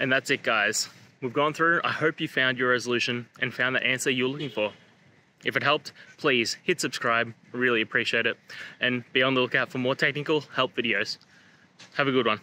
And that's it guys. We've gone through, I hope you found your resolution and found the answer you were looking for. If it helped, please hit subscribe, really appreciate it. And be on the lookout for more technical help videos. Have a good one.